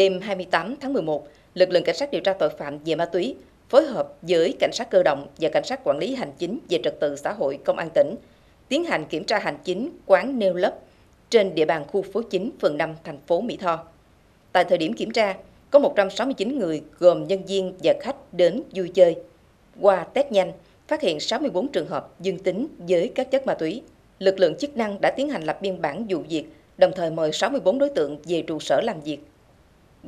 Đêm 28 tháng 11, lực lượng cảnh sát điều tra tội phạm về ma túy phối hợp với cảnh sát cơ động và cảnh sát quản lý hành chính về trật tự xã hội công an tỉnh tiến hành kiểm tra hành chính quán nêu lấp trên địa bàn khu phố 9, phường 5, thành phố Mỹ Tho. Tại thời điểm kiểm tra, có 169 người gồm nhân viên và khách đến vui chơi. Qua test nhanh, phát hiện 64 trường hợp dương tính với các chất ma túy. Lực lượng chức năng đã tiến hành lập biên bản vụ việc, đồng thời mời 64 đối tượng về trụ sở làm việc.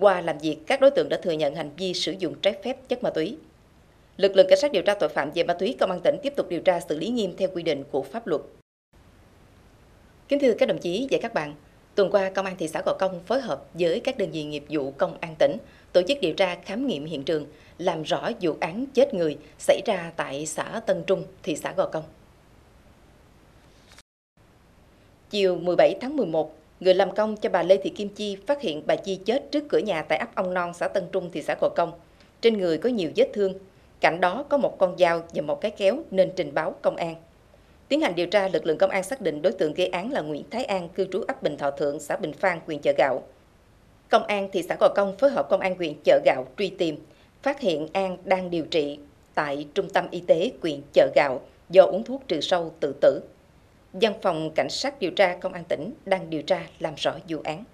Qua làm việc, các đối tượng đã thừa nhận hành vi sử dụng trái phép chất ma túy. Lực lượng cảnh sát điều tra tội phạm về ma túy công an tỉnh tiếp tục điều tra xử lý nghiêm theo quy định của pháp luật. Kính thưa các đồng chí và các bạn, tuần qua Công an thị xã Gò Công phối hợp với các đơn vị nghiệp vụ công an tỉnh tổ chức điều tra khám nghiệm hiện trường, làm rõ vụ án chết người xảy ra tại xã Tân Trung, thị xã Gò Công. Chiều 17 tháng 11, người làm công cho bà Lê Thị Kim Chi phát hiện bà Chi chết trước cửa nhà tại ấp Ông Non, xã Tân Trung, thị xã Gò Công. Trên người có nhiều vết thương, cạnh đó có một con dao và một cái kéo nên trình báo công an. Tiến hành điều tra, lực lượng công an xác định đối tượng gây án là Nguyễn Thái An, cư trú ấp Bình Thọ Thượng, xã Bình Phan, huyện Chợ Gạo. Công an thị xã Gò Công phối hợp công an huyện Chợ Gạo truy tìm, phát hiện An đang điều trị tại trung tâm y tế huyện Chợ Gạo do uống thuốc trừ sâu tự tử. Văn phòng Cảnh sát điều tra Công an tỉnh đang điều tra làm rõ vụ án.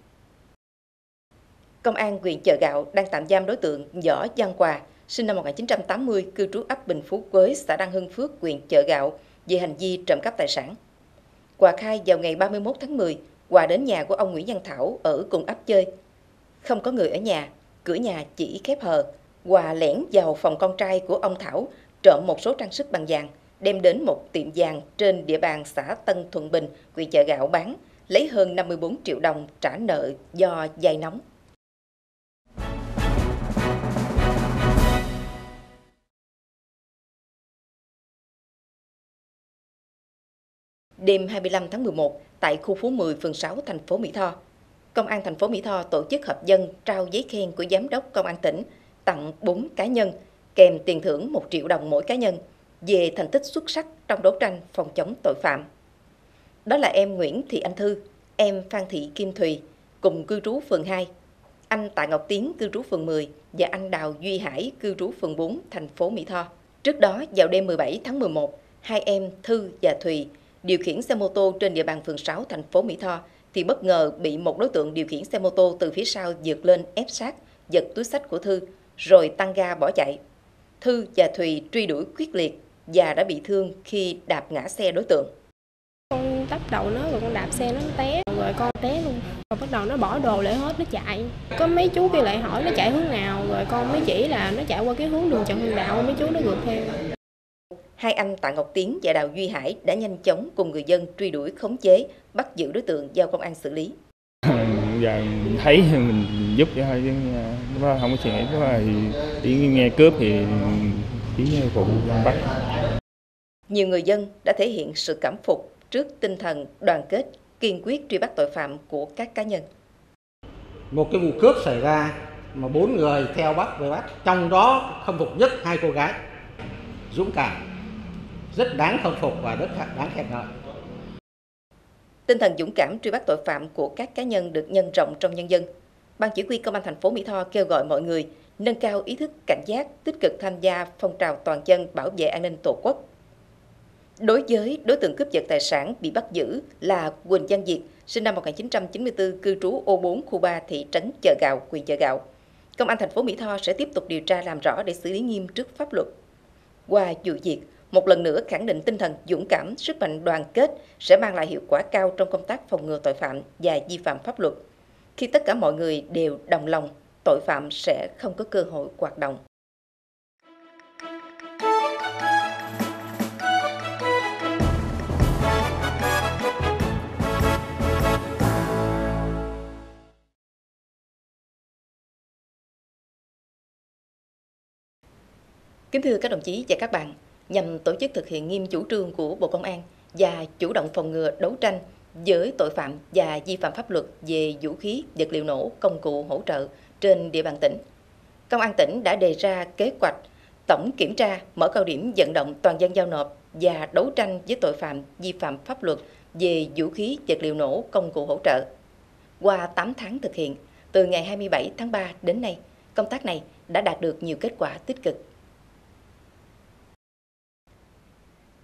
Công an huyện Chợ Gạo đang tạm giam đối tượng Võ Văn Hòa, sinh năm 1980, cư trú ấp Bình Phú Quế, xã Đăng Hưng Phước, huyện Chợ Gạo, về hành vi trộm cắp tài sản. Hòa khai vào ngày 31 tháng 10, Hòa đến nhà của ông Nguyễn Văn Thảo ở cùng ấp chơi. Không có người ở nhà, cửa nhà chỉ khép hờ. Hòa lẻn vào phòng con trai của ông Thảo, trộm một số trang sức bằng vàng, đem đến một tiệm vàng trên địa bàn xã Tân Thuận Bình, huyện chợ gạo bán, lấy hơn 54 triệu đồng trả nợ do dây nóng. Đêm 25 tháng 11, tại khu phố 10, phường 6, thành phố Mỹ Tho, Công an thành phố Mỹ Tho tổ chức hợp dân trao giấy khen của Giám đốc Công an tỉnh tặng 4 cá nhân, kèm tiền thưởng 1 triệu đồng mỗi cá nhân về thành tích xuất sắc trong đấu tranh phòng chống tội phạm. Đó là em Nguyễn Thị Anh Thư, em Phan Thị Kim Thùy, cùng cư trú phường 2, anh Tạ Ngọc Tiến cư trú phường 10 và anh Đào Duy Hải cư trú phường 4, thành phố Mỹ Tho. Trước đó, vào đêm 17 tháng 11, hai em Thư và Thùy điều khiển xe mô tô trên địa bàn phường 6 thành phố Mỹ Tho thì bất ngờ bị một đối tượng điều khiển xe mô tô từ phía sau vượt lên ép sát, giật túi sách của Thư rồi tăng ga bỏ chạy. Thư và Thùy truy đuổi quyết liệt và đã bị thương khi đạp ngã xe đối tượng. Con tấp đầu nó rồi con đạp xe nó té rồi con té luôn. Rồi bắt đầu nó bỏ đồ lại hết nó chạy. Có mấy chú kia lại hỏi nó chạy hướng nào rồi con mới chỉ là nó chạy qua cái hướng đường Trần Hưng Đạo mấy chú nó gượt theo hai anh Tạ Ngọc Tiến và Đào Duy Hải đã nhanh chóng cùng người dân truy đuổi khống chế, bắt giữ đối tượng giao công an xử lý. Giờ thấy mình giúp cho thôi chứ không có suy nghĩ đó thì chỉ nghe cướp thì chỉ phụ bắt. Nhiều người dân đã thể hiện sự cảm phục trước tinh thần đoàn kết, kiên quyết truy bắt tội phạm của các cá nhân. Một cái vụ cướp xảy ra mà bốn người theo bắt về bắt, trong đó khâm phục nhất hai cô gái dũng cảm rất đáng khâm phục và rất đáng khen ngợi. Tinh thần dũng cảm truy bắt tội phạm của các cá nhân được nhân rộng trong nhân dân. Ban chỉ huy công an thành phố Mỹ Tho kêu gọi mọi người nâng cao ý thức cảnh giác, tích cực tham gia phong trào toàn dân bảo vệ an ninh Tổ quốc. Đối với đối tượng cướp giật tài sản bị bắt giữ là Quỳnh Giang Diệt, sinh năm 1994, cư trú O4 khu 3 thị trấn Chợ Gạo, huyện Chợ Gạo. Công an thành phố Mỹ Tho sẽ tiếp tục điều tra làm rõ để xử lý nghiêm trước pháp luật. Qua vụ việc, một lần nữa khẳng định tinh thần dũng cảm, sức mạnh đoàn kết sẽ mang lại hiệu quả cao trong công tác phòng ngừa tội phạm và vi phạm pháp luật. Khi tất cả mọi người đều đồng lòng, tội phạm sẽ không có cơ hội hoạt động. Kính thưa các đồng chí và các bạn, nhằm tổ chức thực hiện nghiêm chủ trương của Bộ Công an và chủ động phòng ngừa đấu tranh với tội phạm và vi phạm pháp luật về vũ khí, vật liệu nổ, công cụ hỗ trợ trên địa bàn tỉnh. Công an tỉnh đã đề ra kế hoạch tổng kiểm tra, mở cao điểm vận động toàn dân giao nộp và đấu tranh với tội phạm vi phạm pháp luật về vũ khí, vật liệu nổ, công cụ hỗ trợ. Qua 8 tháng thực hiện, Từ ngày 27 tháng 3 đến nay, công tác này đã đạt được nhiều kết quả tích cực.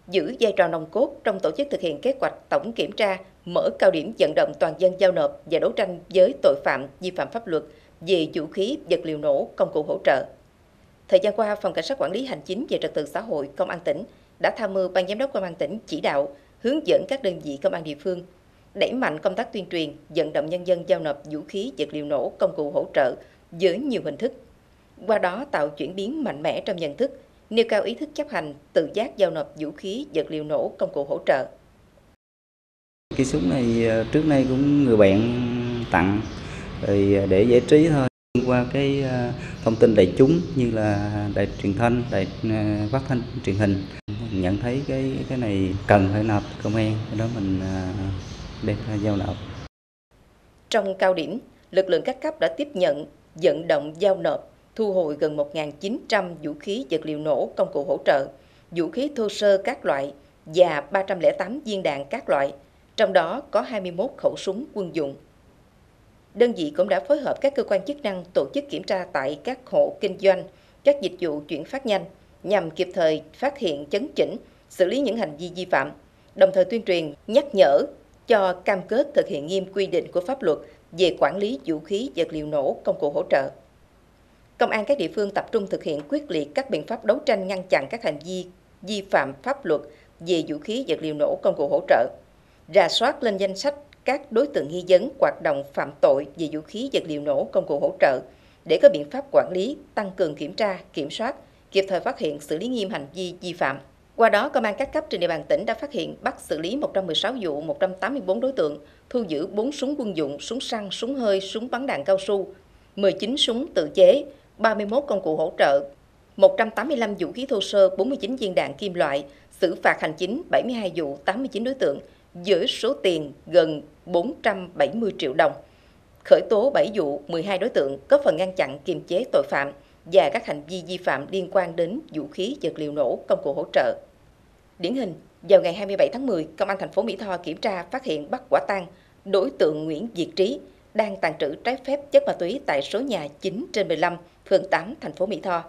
Giữ vai trò nòng cốt trong tổ chức thực hiện kế hoạch tổng kiểm tra, mở cao điểm vận động toàn dân giao nộp và đấu tranh với tội phạm vi phạm pháp luật về vũ khí, vật liệu nổ, công cụ hỗ trợ. Thời gian qua, Phòng Cảnh sát Quản lý Hành chính về Trật tự xã hội Công an tỉnh đã tham mưu Ban Giám đốc Công an tỉnh chỉ đạo hướng dẫn các đơn vị công an địa phương đẩy mạnh công tác tuyên truyền, vận động nhân dân giao nộp vũ khí, vật liệu nổ, công cụ hỗ trợ với nhiều hình thức. Qua đó tạo chuyển biến mạnh mẽ trong nhận thức, nêu cao ý thức chấp hành, tự giác giao nộp vũ khí, vật liệu nổ, công cụ hỗ trợ. Cái súng này ờ, trước nay cũng người bạn tặng rồi ờ, để giải trí thôi qua cái ờ, thông tin đại chúng như là đài truyền thanh, đài phát thanh truyền hình nhận thấy cái cái này cần phải nộp công an đó mình đem ra giao nộp. Trong cao điểm, lực lượng các cấp đã tiếp nhận, vận động giao nộp, thu hồi gần 1.900 vũ khí vật liệu nổ công cụ hỗ trợ, vũ khí thô sơ các loại và 308 viên đạn các loại, trong đó có 21 khẩu súng quân dụng. Đơn vị cũng đã phối hợp các cơ quan chức năng tổ chức kiểm tra tại các hộ kinh doanh, các dịch vụ chuyển phát nhanh nhằm kịp thời phát hiện chấn chỉnh, xử lý những hành vi vi phạm, đồng thời tuyên truyền, nhắc nhở cho cam kết thực hiện nghiêm quy định của pháp luật về quản lý vũ khí vật liệu nổ công cụ hỗ trợ. Công an các địa phương tập trung thực hiện quyết liệt các biện pháp đấu tranh ngăn chặn các hành vi vi phạm pháp luật về vũ khí vật liệu nổ công cụ hỗ trợ, rà soát lên danh sách các đối tượng nghi vấn hoạt động phạm tội về vũ khí vật liệu nổ công cụ hỗ trợ để có biện pháp quản lý, tăng cường kiểm tra, kiểm soát, kịp thời phát hiện xử lý nghiêm hành vi vi phạm. Qua đó, Công an các cấp trên địa bàn tỉnh đã phát hiện bắt xử lý 116 vụ, 184 đối tượng, thu giữ 4 súng quân dụng, súng săn, súng hơi, súng bắn đạn cao su, 19 súng tự chế, 31 công cụ hỗ trợ, 185 vũ khí thô sơ, 49 viên đạn kim loại, xử phạt hành chính 72 vụ, 89 đối tượng, với số tiền gần 470 triệu đồng. Khởi tố 7 vụ, 12 đối tượng, có phần ngăn chặn kiềm chế tội phạm, và các hành vi vi phạm liên quan đến vũ khí vật liệu nổ công cụ hỗ trợ. Điển hình, vào ngày 27 tháng 10, Công an thành phố Mỹ Tho kiểm tra phát hiện bắt quả tang đối tượng Nguyễn Việt Trí đang tàn trữ trái phép chất ma túy tại số nhà 9 trên 15, phường 8, thành phố Mỹ Tho.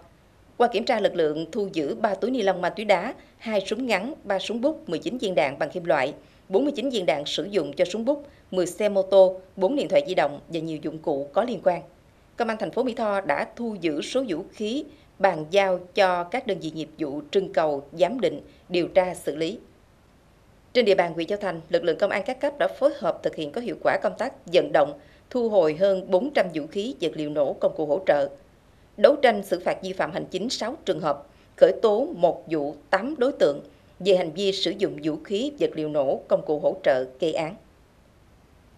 Qua kiểm tra lực lượng thu giữ 3 túi ni lông ma túy đá, 2 súng ngắn, 3 súng bút, 19 viên đạn bằng kim loại, 49 viên đạn sử dụng cho súng bút, 10 xe mô tô, 4 điện thoại di động và nhiều dụng cụ có liên quan. Công an thành phố Mỹ Tho đã thu giữ số vũ khí bàn giao cho các đơn vị nghiệp vụ trưng cầu, giám định, điều tra xử lý. Trên địa bàn huyện Châu Thành, lực lượng công an các cấp đã phối hợp thực hiện có hiệu quả công tác vận động, thu hồi hơn 400 vũ khí vật liệu nổ công cụ hỗ trợ, đấu tranh xử phạt vi phạm hành chính 6 trường hợp, khởi tố một vụ 8 đối tượng về hành vi sử dụng vũ khí vật liệu nổ công cụ hỗ trợ gây án.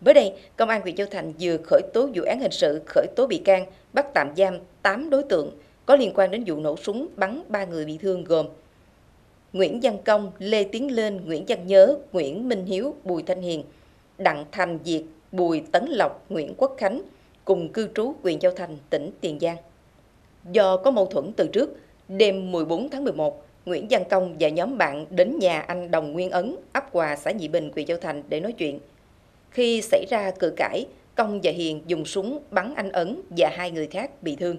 Mới đây, Công an huyện Châu Thành vừa khởi tố vụ án hình sự, khởi tố bị can, bắt tạm giam 8 đối tượng có liên quan đến vụ nổ súng bắn 3 người bị thương gồm Nguyễn Văn Công, Lê Tiến Lên, Nguyễn Văn Nhớ, Nguyễn Minh Hiếu, Bùi Thanh Hiền, Đặng Thành Diệt, Bùi Tấn Lộc, Nguyễn Quốc Khánh cùng cư trú huyện Châu Thành, tỉnh Tiền Giang. Do có mâu thuẫn từ trước, đêm 14 tháng 11, Nguyễn Văn Công và nhóm bạn đến nhà anh Đồng Nguyên Ấn, ấp Hòa, xã Nhị Bình, huyện Châu Thành để nói chuyện. Khi xảy ra cự cãi, Công và Hiền dùng súng bắn anh Ấn và hai người khác bị thương.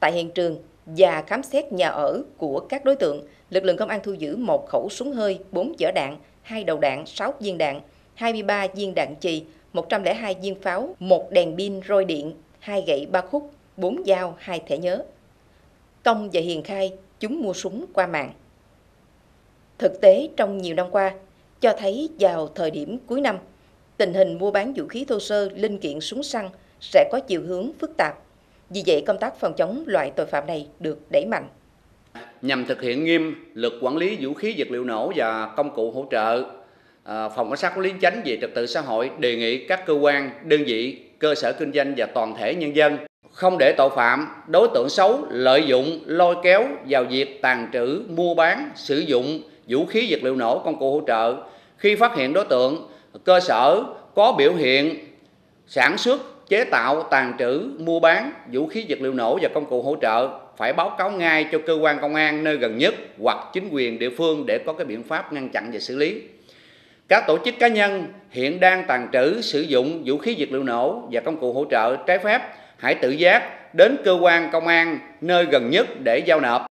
Tại hiện trường và khám xét nhà ở của các đối tượng, lực lượng công an thu giữ một khẩu súng hơi, 4 vỏ đạn, hai đầu đạn, 6 viên đạn, 23 viên đạn chì, 102 viên pháo, một đèn pin roi điện, hai gậy ba khúc, 4 dao, hai thẻ nhớ. Công và Hiền khai chúng mua súng qua mạng. Thực tế trong nhiều năm qua, cho thấy vào thời điểm cuối năm, tình hình mua bán vũ khí thô sơ, linh kiện súng săn sẽ có chiều hướng phức tạp. Vì vậy, công tác phòng chống loại tội phạm này được đẩy mạnh. Nhằm thực hiện nghiêm luật quản lý vũ khí vật liệu nổ và công cụ hỗ trợ, à, Phòng Cảnh sát Quản lý Chánh về Trật tự xã hội đề nghị các cơ quan, đơn vị, cơ sở kinh doanh và toàn thể nhân dân không để tội phạm, đối tượng xấu lợi dụng, lôi kéo vào việc tàn trữ, mua bán, sử dụng vũ khí vật liệu nổ, công cụ hỗ trợ. Khi phát hiện đối tượng cơ sở có biểu hiện sản xuất, chế tạo, tàn trữ, mua bán vũ khí vật liệu nổ và công cụ hỗ trợ phải báo cáo ngay cho cơ quan công an nơi gần nhất hoặc chính quyền địa phương để có cái biện pháp ngăn chặn và xử lý. các tổ chức cá nhân hiện đang tàn trữ sử dụng vũ khí vật liệu nổ và công cụ hỗ trợ trái phép hãy tự giác đến cơ quan công an nơi gần nhất để giao nộp.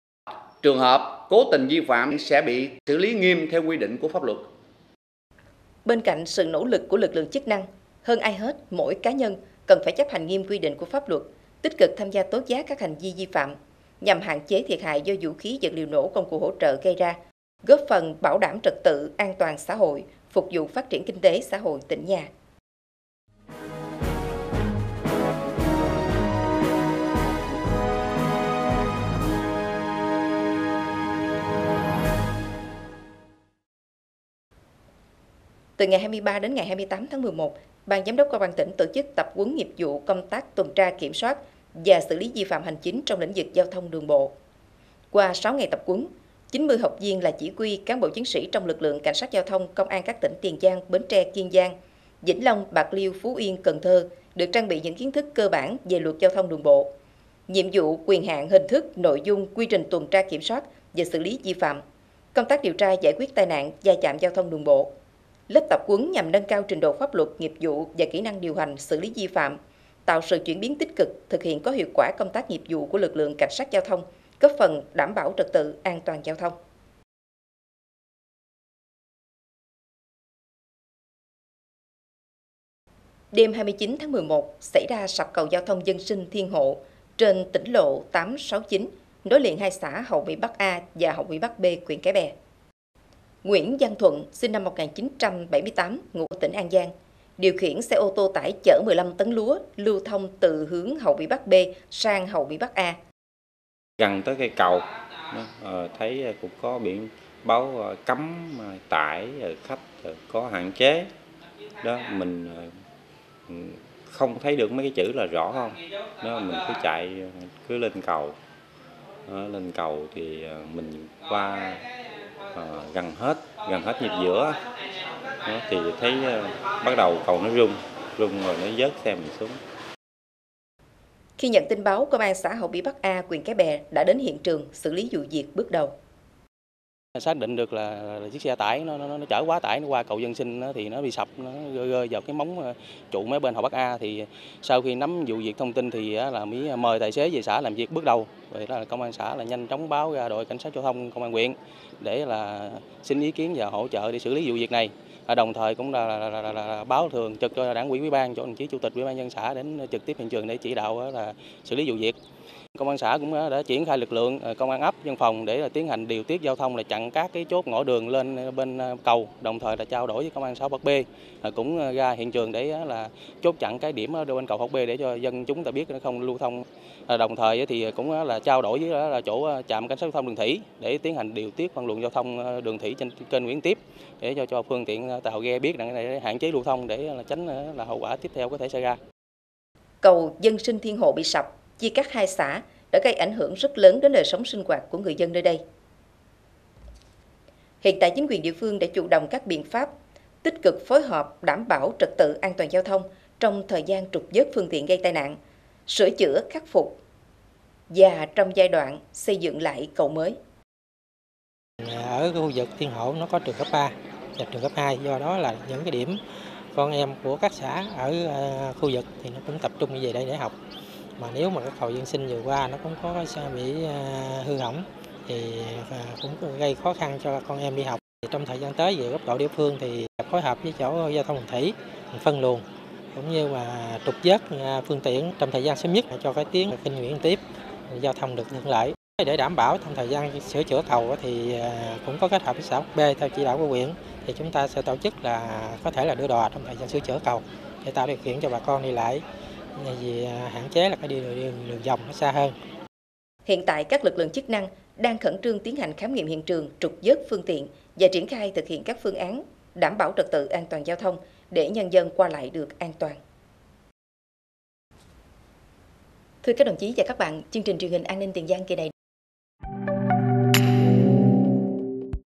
Trường hợp cố tình vi phạm sẽ bị xử lý nghiêm theo quy định của pháp luật. Bên cạnh sự nỗ lực của lực lượng chức năng, hơn ai hết, mỗi cá nhân cần phải chấp hành nghiêm quy định của pháp luật, tích cực tham gia tố giác các hành vi vi phạm nhằm hạn chế thiệt hại do vũ khí vật liệu nổ công cụ hỗ trợ gây ra, góp phần bảo đảm trật tự an toàn xã hội, phục vụ phát triển kinh tế xã hội tỉnh nhà. Từ ngày 23 đến ngày 28 tháng 11, Ban Giám đốc Công an tỉnh tổ chức tập huấn nghiệp vụ công tác tuần tra kiểm soát và xử lý vi phạm hành chính trong lĩnh vực giao thông đường bộ. Qua 6 ngày tập huấn, 90 học viên là chỉ huy cán bộ chiến sĩ trong lực lượng cảnh sát giao thông công an các tỉnh Tiền Giang, Bến Tre, Kiên Giang, Vĩnh Long, Bạc Liêu, Phú Yên, Cần Thơ được trang bị những kiến thức cơ bản về luật giao thông đường bộ, nhiệm vụ, quyền hạn, hình thức, nội dung, quy trình tuần tra kiểm soát và xử lý vi phạm, công tác điều tra giải quyết tai nạn, gia chạm giao thông đường bộ. Lớp tập huấn nhằm nâng cao trình độ pháp luật, nghiệp vụ và kỹ năng điều hành, xử lý vi phạm, tạo sự chuyển biến tích cực, thực hiện có hiệu quả công tác nghiệp vụ của lực lượng cảnh sát giao thông, góp phần đảm bảo trật tự an toàn giao thông. Đêm 29 tháng 11 xảy ra sập cầu giao thông dân sinh Thiên Hộ trên tỉnh lộ 869 nối liền hai xã Hậu Mỹ Bắc A và Hậu Mỹ Bắc B, huyện Cái Bè. Nguyễn Văn Thuận, sinh năm 1978, ngụ tỉnh An Giang, điều khiển xe ô tô tải chở 15 tấn lúa lưu thông từ hướng Hậu Mỹ Bắc B sang Hậu Mỹ Bắc A. Gần tới cây cầu, ờ, thấy ờ, cũng có biển báo ờ, cấm tải khách có hạn chế. Đó mình không thấy được mấy cái chữ là rõ không. Đó mình cứ chạy cứ lên cầu. Đó, lên cầu thì mình qua à, gần hết gần hết nhịp giữa. Đó, thì thấy ờ, bắt đầu cầu nó rung rung rồi nó dớt xe mình xuống. Khi nhận tin báo, Công an xã Hậu Mỹ Bắc A, huyện Cái Bè đã đến hiện trường xử lý vụ việc bước đầu xác định được là, là chiếc xe tải nó, nó, nó chở quá tải nó qua cầu dân sinh nó, thì nó bị sập nó rơi, rơi vào cái móng ờ, trụ mấy bên hậu bắc a. Thì sau khi nắm vụ việc thông tin thì là mới mời tài xế về xã làm việc bước đầu. Vậy là công an xã là nhanh chóng báo ra đội cảnh sát giao thông công an huyện để là xin ý kiến và hỗ trợ để xử lý vụ việc này. Và đồng thời cũng là, là, là, là, là báo thường trực cho đảng ủy ủy ban cho đồng chí chủ tịch ủy ban nhân xã đến trực tiếp hiện trường để chỉ đạo là xử lý vụ việc. Công an xã cũng ờ, đã triển khai lực lượng ờ, công an ấp dân phòng để tiến hành điều tiết giao thông là chặn các cái chốt ngõ đường lên ờ, bên cầu, đồng thời là trao đổi với công an xã Bắc B cũng ra hiện trường để là chốt chặn cái điểm đôi bên cầu Bắc B để cho dân chúng ta biết nó không lưu thông. Đồng thời thì cũng là trao đổi với là chỗ trạm cảnh sát giao thông đường thủy để tiến hành điều tiết phân luồng giao thông đường thủy trên kênh Nguyễn Tiếp để cho cho phương tiện tàu ghe biết để hạn chế lưu thông để là tránh là hậu quả tiếp theo có thể xảy ra. Cầu dân sinh Thiên Hộ bị sập chia cắt hai xã đã gây ảnh hưởng rất lớn đến đời sống sinh hoạt của người dân nơi đây. Hiện tại chính quyền địa phương đã chủ động các biện pháp tích cực phối hợp đảm bảo trật tự an toàn giao thông trong thời gian trục vớt phương tiện gây tai nạn, sửa chữa khắc phục và trong giai đoạn xây dựng lại cầu mới. Ở khu vực Thiên Hậu nó có trường cấp 3 và trường cấp 2, do đó là những cái điểm con em của các xã ở ờ, khu vực thì nó cũng tập trung về đây để học mà nếu mà cái cầu dân sinh vừa qua nó cũng có bị à, hư hỏng thì à, cũng gây khó khăn cho con em đi học. Trong thời gian tới về góc độ địa phương thì phối hợp với chỗ giao thông đường thủy phân luồng cũng như mà trục vớt à, phương tiện trong thời gian sớm nhất cho cái tuyến kinh nguyễn tiếp, giao thông được thuận lợi. Để đảm bảo trong thời gian sửa chữa cầu thì cũng có kết hợp với xã B theo chỉ đạo của huyện thì chúng ta sẽ tổ chức là có thể là đưa đò trong thời gian sửa chữa cầu để tạo điều kiện cho bà con đi lại vì à, hạn chế là cái đi đường, đường vòng nó xa hơn. Hiện tại các lực lượng chức năng đang khẩn trương tiến hành khám nghiệm hiện trường, trục vớt phương tiện và triển khai thực hiện các phương án đảm bảo trật tự an toàn giao thông để nhân dân qua lại được an toàn. Thưa các đồng chí và các bạn, chương trình truyền hình an ninh tiền giang kỳ này